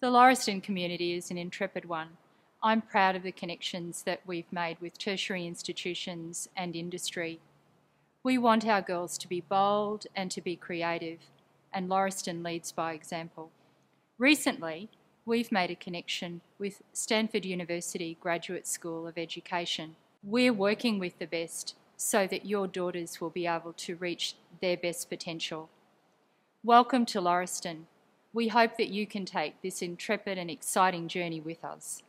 The Lauriston community is an intrepid one. I'm proud of the connections that we've made with tertiary institutions and industry. We want our girls to be bold and to be creative, and Lauriston leads by example. Recently, we've made a connection with Stanford University Graduate School of Education. We're working with the best so that your daughters will be able to reach their best potential. Welcome to Lauriston. We hope that you can take this intrepid and exciting journey with us.